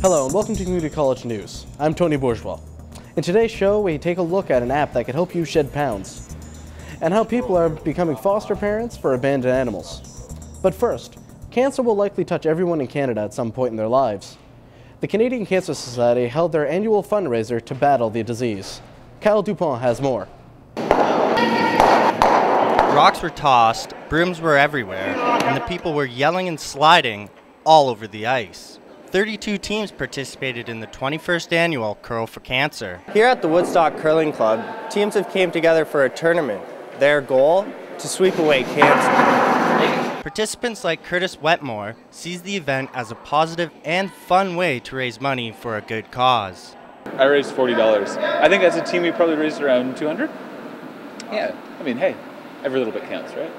Hello and welcome to Community College News. I'm Tony Bourgeois. In today's show, we take a look at an app that could help you shed pounds and how people are becoming foster parents for abandoned animals. But first, cancer will likely touch everyone in Canada at some point in their lives. The Canadian Cancer Society held their annual fundraiser to battle the disease. Kyle Dupont has more. Rocks were tossed, brooms were everywhere, and the people were yelling and sliding all over the ice. 32 teams participated in the 21st annual Curl for Cancer. Here at the Woodstock Curling Club, teams have came together for a tournament. Their goal? To sweep away cancer. Participants like Curtis Wetmore sees the event as a positive and fun way to raise money for a good cause. I raised $40. I think as a team we probably raised around 200. Yeah, I mean, hey, every little bit counts, right?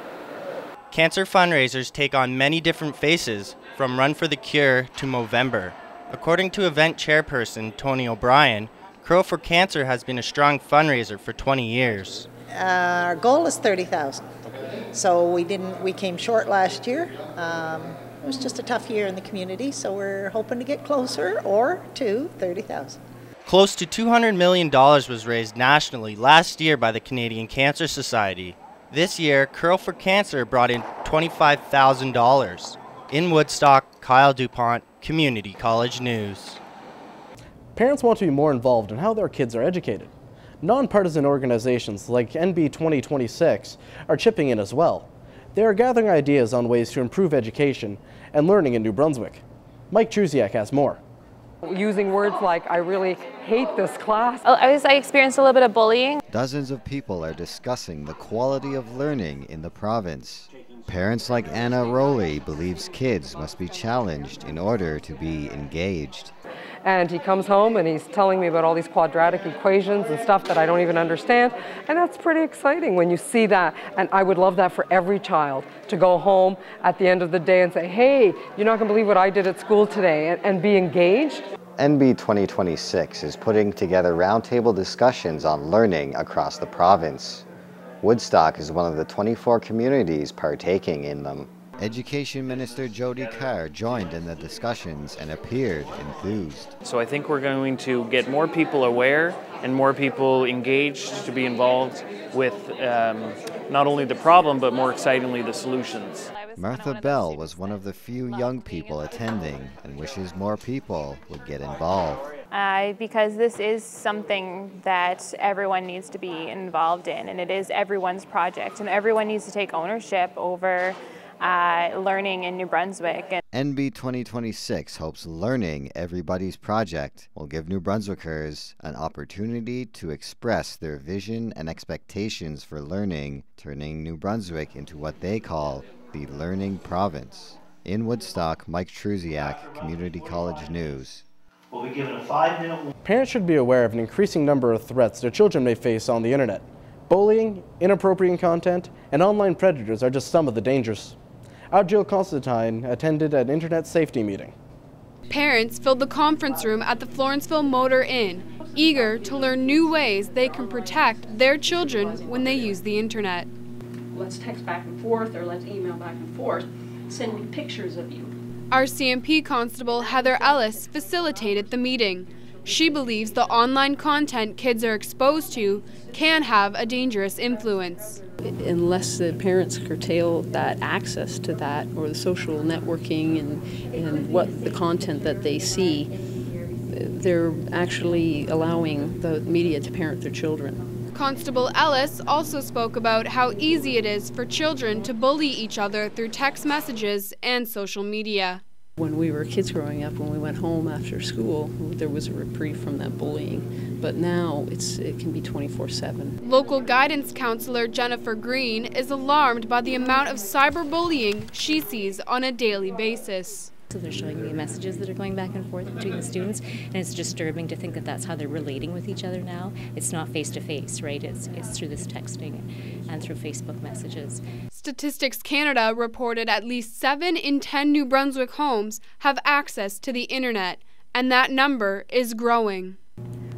Cancer fundraisers take on many different faces, from Run for the Cure to Movember. According to event chairperson Tony O'Brien, Curl for Cancer has been a strong fundraiser for 20 years. Uh, our goal is 30,000. So we didn't. We came short last year. Um, it was just a tough year in the community, so we're hoping to get closer or to 30,000. Close to $200 million was raised nationally last year by the Canadian Cancer Society. This year, Curl for Cancer brought in $25,000. In Woodstock, Kyle DuPont, Community College News. Parents want to be more involved in how their kids are educated. Nonpartisan organizations like NB 2026 are chipping in as well. They are gathering ideas on ways to improve education and learning in New Brunswick. Mike Trusiak has more. Using words like, I really hate this class. Oh, I, was, I experienced a little bit of bullying. Dozens of people are discussing the quality of learning in the province. Parents like Anna Rowley believes kids must be challenged in order to be engaged. And he comes home and he's telling me about all these quadratic equations and stuff that I don't even understand. And that's pretty exciting when you see that. And I would love that for every child to go home at the end of the day and say, hey, you're not going to believe what I did at school today, and, and be engaged. NB 2026 is putting together roundtable discussions on learning across the province. Woodstock is one of the 24 communities partaking in them. Education Minister Jody Carr joined in the discussions and appeared enthused. So I think we're going to get more people aware and more people engaged to be involved with um, not only the problem but more excitingly the solutions. Martha Bell was one of the few young people attending and wishes more people would get involved. Uh, because this is something that everyone needs to be involved in and it is everyone's project and everyone needs to take ownership over uh, learning in New Brunswick. NB 2026 hopes learning everybody's project will give New Brunswickers an opportunity to express their vision and expectations for learning, turning New Brunswick into what they call the learning province. In Woodstock, Mike Trusiak, Community College News. We'll be given a five minute. Parents should be aware of an increasing number of threats their children may face on the internet. Bullying, inappropriate content, and online predators are just some of the dangers. Our Constantine attended an internet safety meeting. Parents filled the conference room at the Florenceville Motor Inn, eager to learn new ways they can protect their children when they use the internet. Let's text back and forth or let's email back and forth. Send me pictures of you. RCMP Constable Heather Ellis facilitated the meeting. She believes the online content kids are exposed to can have a dangerous influence unless the parents curtail that access to that or the social networking and, and what the content that they see, they're actually allowing the media to parent their children. Constable Ellis also spoke about how easy it is for children to bully each other through text messages and social media. When we were kids growing up, when we went home after school, there was a reprieve from that bullying. But now it's it can be 24/7. Local guidance counselor Jennifer Green is alarmed by the amount of cyberbullying she sees on a daily basis. So they're showing me messages that are going back and forth between the students, and it's disturbing to think that that's how they're relating with each other now. It's not face to face, right? It's, it's through this texting and through Facebook messages. Statistics Canada reported at least 7 in 10 New Brunswick homes have access to the internet, and that number is growing.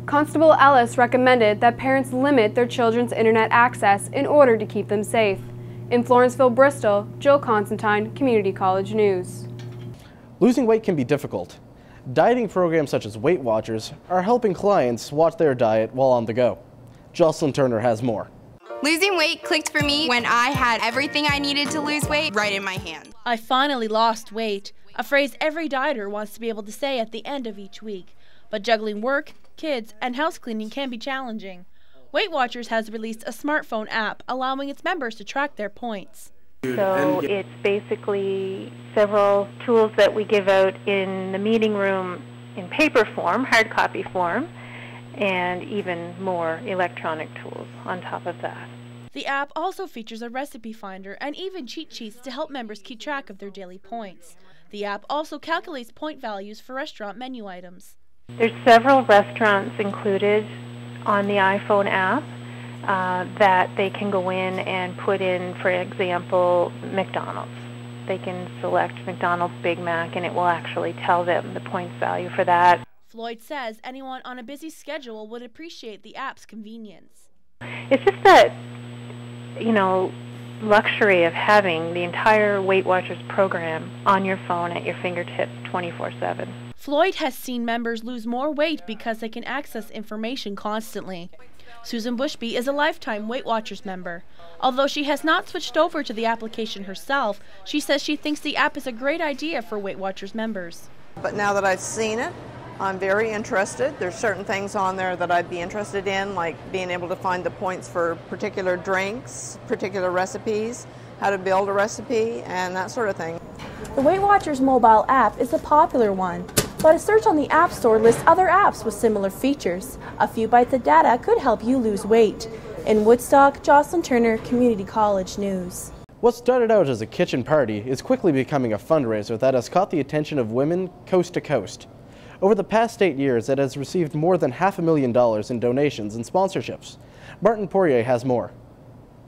Constable Ellis recommended that parents limit their children's internet access in order to keep them safe. In Florenceville, Bristol, Jill Constantine, Community College News. Losing weight can be difficult. Dieting programs such as Weight Watchers are helping clients watch their diet while on the go. Jocelyn Turner has more. Losing weight clicked for me when I had everything I needed to lose weight right in my hand. I finally lost weight, a phrase every dieter wants to be able to say at the end of each week. But juggling work, kids, and house cleaning can be challenging. Weight Watchers has released a smartphone app allowing its members to track their points. So it's basically several tools that we give out in the meeting room in paper form, hard copy form, and even more electronic tools on top of that. The app also features a recipe finder and even cheat sheets to help members keep track of their daily points. The app also calculates point values for restaurant menu items. There's several restaurants included on the iPhone app uh, that they can go in and put in, for example, McDonald's. They can select McDonald's Big Mac and it will actually tell them the points value for that. Floyd says anyone on a busy schedule would appreciate the app's convenience. It's just that, you know, luxury of having the entire Weight Watchers program on your phone at your fingertips 24 7. Floyd has seen members lose more weight because they can access information constantly. Susan Bushby is a lifetime Weight Watchers member. Although she has not switched over to the application herself, she says she thinks the app is a great idea for Weight Watchers members. But now that I've seen it, I'm very interested. There's certain things on there that I'd be interested in, like being able to find the points for particular drinks, particular recipes, how to build a recipe, and that sort of thing. The Weight Watchers mobile app is a popular one, but a search on the App Store lists other apps with similar features. A few bytes of data could help you lose weight. In Woodstock, Jocelyn Turner, Community College News. What started out as a kitchen party is quickly becoming a fundraiser that has caught the attention of women coast to coast. Over the past eight years, it has received more than half a million dollars in donations and sponsorships. Martin Poirier has more.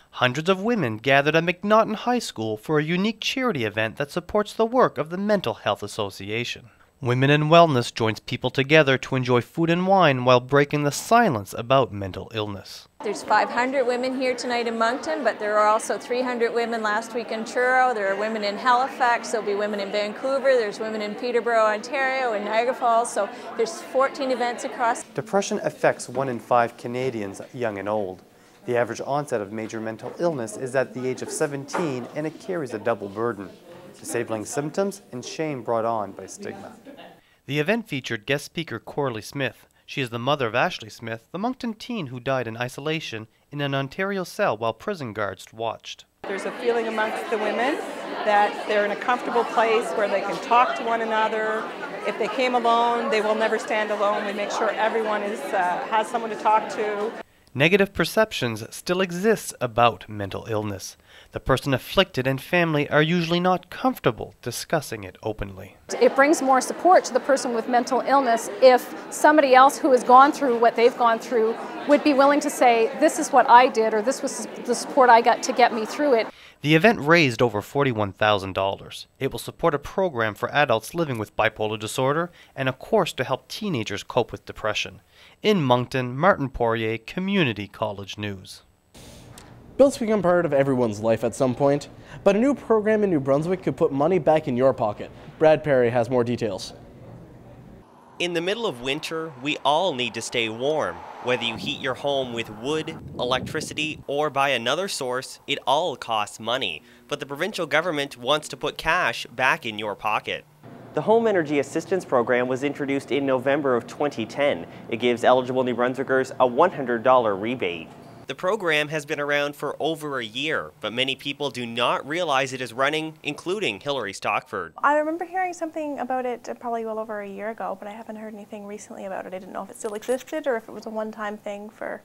Hundreds of women gathered at MacNaughton High School for a unique charity event that supports the work of the Mental Health Association. Women in Wellness joins people together to enjoy food and wine while breaking the silence about mental illness. There's 500 women here tonight in Moncton, but there are also 300 women last week in Truro. There are women in Halifax, there'll be women in Vancouver, there's women in Peterborough, Ontario, and Niagara Falls, so there's 14 events across. Depression affects one in five Canadians, young and old. The average onset of major mental illness is at the age of 17, and it carries a double burden disabling symptoms and shame brought on by stigma. The event featured guest speaker Coralee Smith. She is the mother of Ashley Smith, the Moncton teen who died in isolation in an Ontario cell while prison guards watched. There's a feeling amongst the women that they're in a comfortable place where they can talk to one another. If they came alone, they will never stand alone. We make sure everyone is, uh, has someone to talk to. Negative perceptions still exist about mental illness. The person afflicted and family are usually not comfortable discussing it openly. It brings more support to the person with mental illness if somebody else who has gone through what they've gone through would be willing to say, this is what I did, or this was the support I got to get me through it. The event raised over $41,000. It will support a program for adults living with bipolar disorder and a course to help teenagers cope with depression. In Moncton, Martin Poirier, Community College News. Bills become part of everyone's life at some point, but a new program in New Brunswick could put money back in your pocket. Brad Perry has more details. In the middle of winter, we all need to stay warm. Whether you heat your home with wood, electricity, or by another source, it all costs money. But the provincial government wants to put cash back in your pocket. The Home Energy Assistance Program was introduced in November of 2010. It gives eligible New Brunswickers a $100 rebate. The program has been around for over a year, but many people do not realize it is running, including Hillary Stockford. I remember hearing something about it probably well over a year ago, but I haven't heard anything recently about it. I didn't know if it still existed or if it was a one-time thing for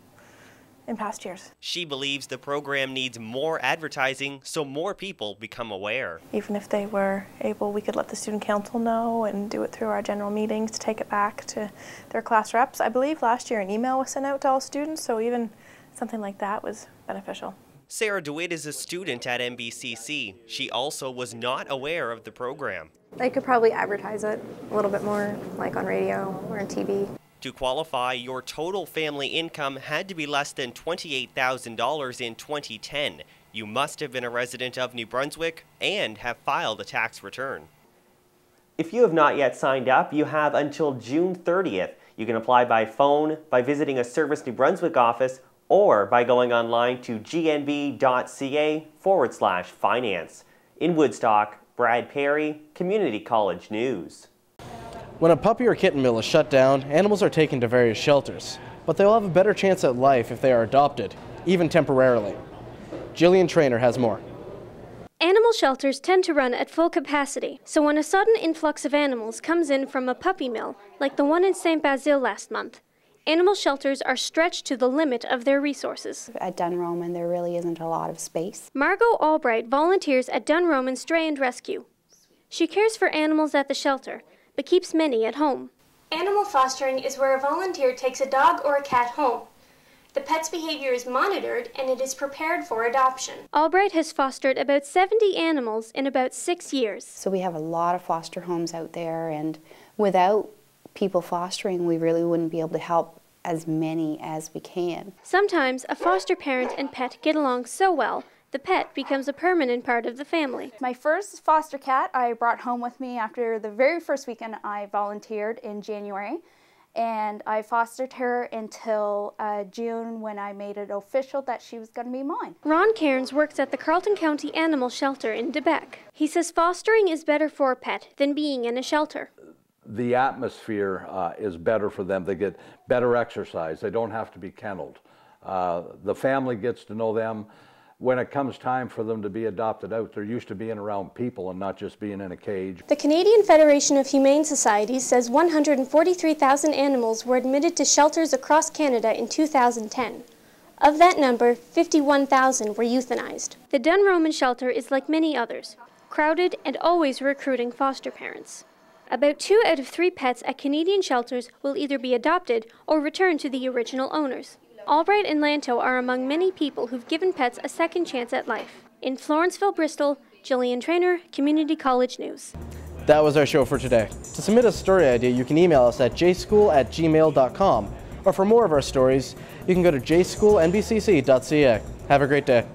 in past years. She believes the program needs more advertising so more people become aware. Even if they were able, we could let the student council know and do it through our general meetings to take it back to their class reps. I believe last year an email was sent out to all students, so even something like that was beneficial. Sarah DeWitt is a student at NBCC. She also was not aware of the program. They could probably advertise it a little bit more, like on radio or on TV. To qualify, your total family income had to be less than $28,000 in 2010. You must have been a resident of New Brunswick and have filed a tax return. If you have not yet signed up, you have until June 30th. You can apply by phone, by visiting a Service New Brunswick office, or by going online to gnb.ca forward slash finance. In Woodstock, Brad Perry, Community College News. When a puppy or kitten mill is shut down, animals are taken to various shelters, but they'll have a better chance at life if they are adopted, even temporarily. Jillian Trainer has more. Animal shelters tend to run at full capacity, so when a sudden influx of animals comes in from a puppy mill, like the one in St. Basile last month, animal shelters are stretched to the limit of their resources. At Dunroman, there really isn't a lot of space. Margot Albright volunteers at Dunroman Stray and Rescue. She cares for animals at the shelter, but keeps many at home. Animal fostering is where a volunteer takes a dog or a cat home. The pet's behavior is monitored and it is prepared for adoption. Albright has fostered about 70 animals in about six years. So we have a lot of foster homes out there, and without people fostering, we really wouldn't be able to help as many as we can. Sometimes a foster parent and pet get along so well, the pet becomes a permanent part of the family. My first foster cat I brought home with me after the very first weekend I volunteered in January and I fostered her until uh, June when I made it official that she was going to be mine. Ron Cairns works at the Carleton County Animal Shelter in Debec. He says fostering is better for a pet than being in a shelter. The atmosphere uh, is better for them. They get better exercise. They don't have to be kenneled. Uh, the family gets to know them when it comes time for them to be adopted out, they're used to being around people and not just being in a cage. The Canadian Federation of Humane Societies says 143,000 animals were admitted to shelters across Canada in 2010. Of that number, 51,000 were euthanized. The Dunroman shelter is like many others, crowded and always recruiting foster parents. About two out of three pets at Canadian shelters will either be adopted or returned to the original owners. Albright and Lanto are among many people who've given pets a second chance at life. In Florenceville, Bristol, Jillian Trainer, Community College News. That was our show for today. To submit a story idea, you can email us at jschool at gmail.com. Or for more of our stories, you can go to jschoolnbcc.ca. Have a great day.